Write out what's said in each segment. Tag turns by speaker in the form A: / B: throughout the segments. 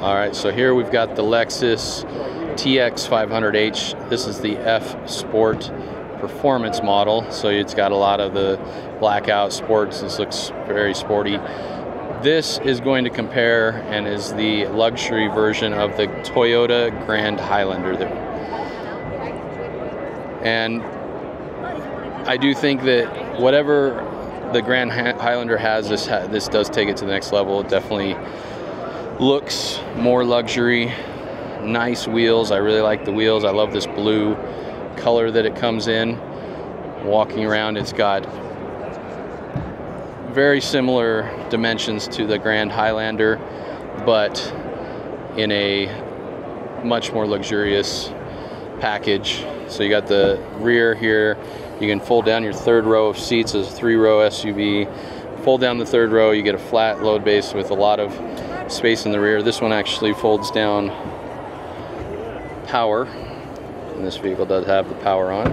A: All right, so here we've got the Lexus TX 500H. This is the F Sport performance model, so it's got a lot of the blackout sports. This looks very sporty. This is going to compare and is the luxury version of the Toyota Grand Highlander. And I do think that whatever the Grand Highlander has, this this does take it to the next level. It definitely looks more luxury nice wheels. I really like the wheels. I love this blue color that it comes in. Walking around it's got very similar dimensions to the grand highlander but in a much more luxurious package. So you got the rear here. You can fold down your third row of seats as a three row suv fold down the third row you get a flat load base with a lot of space in the rear. This one actually folds down power. And this vehicle does have the power on.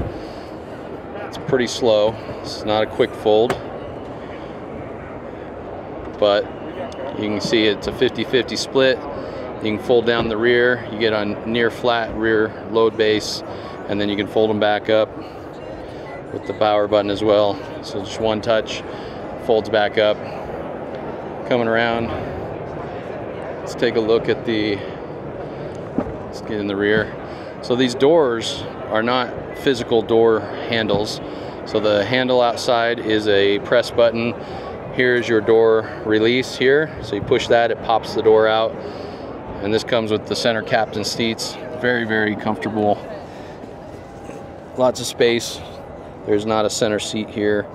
A: It's pretty slow. It's not a quick fold. But you can see it's a 50-50 split. You can fold down the rear. You get on near flat rear load base. And then you can fold them back up with the power button as well. So just one touch, folds back up. Coming around, Let's take a look at the, let's get in the rear. So these doors are not physical door handles. So the handle outside is a press button. Here's your door release here. So you push that, it pops the door out. And this comes with the center captain seats. Very, very comfortable. Lots of space. There's not a center seat here.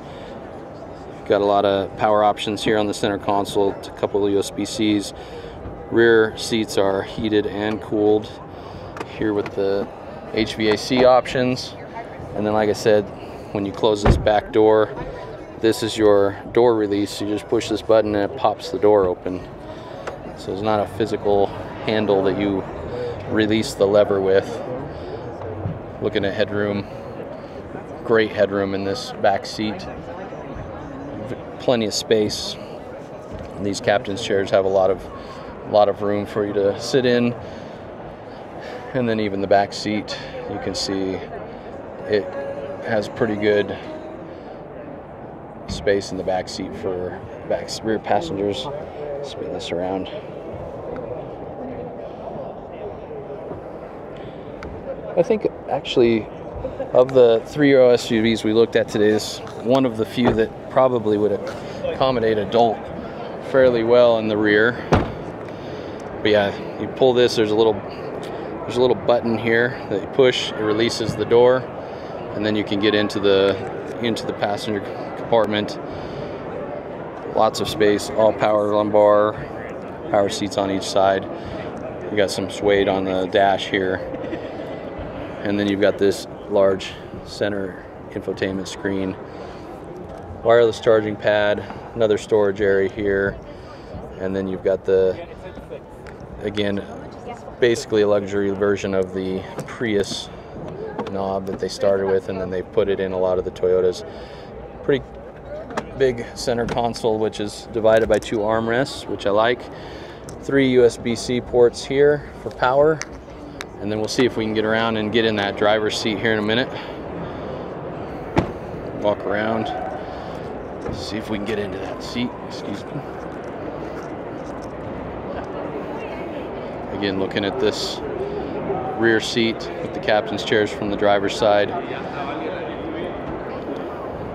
A: Got a lot of power options here on the center console, a couple of USB-Cs. Rear seats are heated and cooled here with the HVAC options. And then like I said, when you close this back door, this is your door release. You just push this button and it pops the door open. So it's not a physical handle that you release the lever with. Looking at headroom, great headroom in this back seat. Plenty of space. These captain's chairs have a lot of a lot of room for you to sit in. And then even the back seat, you can see it has pretty good space in the back seat for back rear passengers. Spin this around. I think actually of the three-row SUVs we looked at today, this one of the few that probably would accommodate adult fairly well in the rear. But yeah, you pull this, there's a little there's a little button here that you push, it releases the door, and then you can get into the into the passenger compartment. Lots of space, all power lumbar, power seats on each side. You got some suede on the dash here. And then you've got this large center infotainment screen. Wireless charging pad, another storage area here. And then you've got the again, basically a luxury version of the Prius knob that they started with, and then they put it in a lot of the Toyotas. Pretty big center console, which is divided by two armrests, which I like. Three USB-C ports here for power, and then we'll see if we can get around and get in that driver's seat here in a minute. Walk around, see if we can get into that seat. Excuse me. Again, looking at this rear seat with the captain's chairs from the driver's side.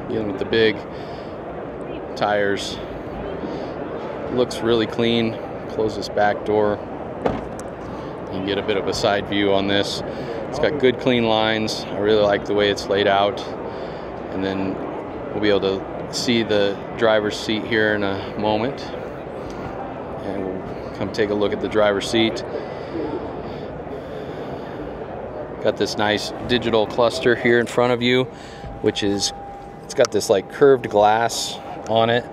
A: Again, with the big tires. Looks really clean. Close this back door. You can get a bit of a side view on this. It's got good clean lines. I really like the way it's laid out. And then we'll be able to see the driver's seat here in a moment. And we'll come take a look at the driver's seat. Got this nice digital cluster here in front of you, which is, it's got this like curved glass on it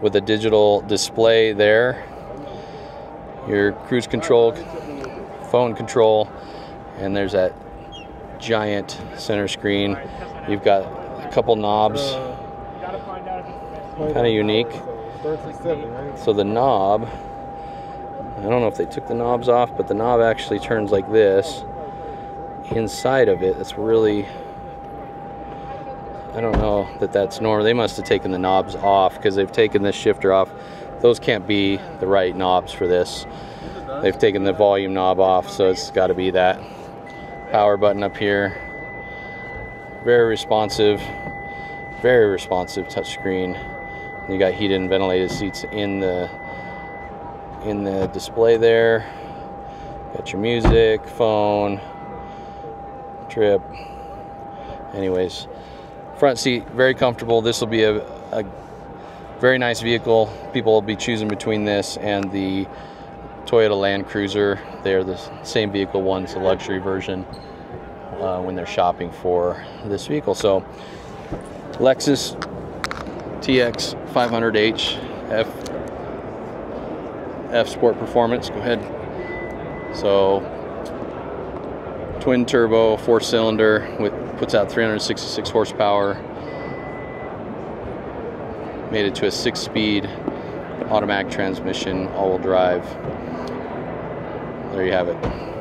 A: with a digital display there. Your cruise control, phone control, and there's that giant center screen. You've got a couple knobs, kind of unique. So the knob I don't know if they took the knobs off, but the knob actually turns like this. Inside of it, it's really, I don't know that that's normal. They must have taken the knobs off because they've taken this shifter off. Those can't be the right knobs for this. They've taken the volume knob off, so it's got to be that power button up here. Very responsive, very responsive touchscreen. You got heated and ventilated seats in the in the display there. Got your music, phone, trip. Anyways, front seat very comfortable. This will be a, a very nice vehicle. People will be choosing between this and the Toyota Land Cruiser. They're the same vehicle. One's the luxury version uh, when they're shopping for this vehicle. So Lexus TX 500H F F Sport Performance. Go ahead. So twin turbo, four cylinder, with puts out 366 horsepower. Made it to a six speed automatic transmission, all wheel drive there you have it.